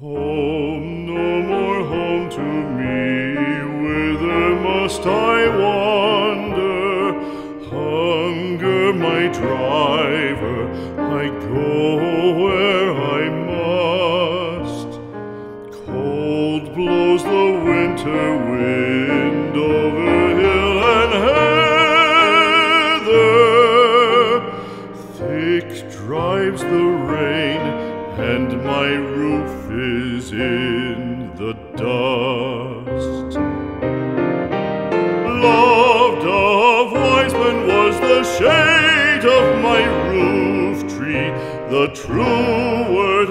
Home, no more home to me, whither must I wander? Hunger my driver, I go where I must. Cold blows the winter wind over hill and heather, thick drives the rain and my roof is in the dust. Loved of wise men was the shade of my roof tree, the true word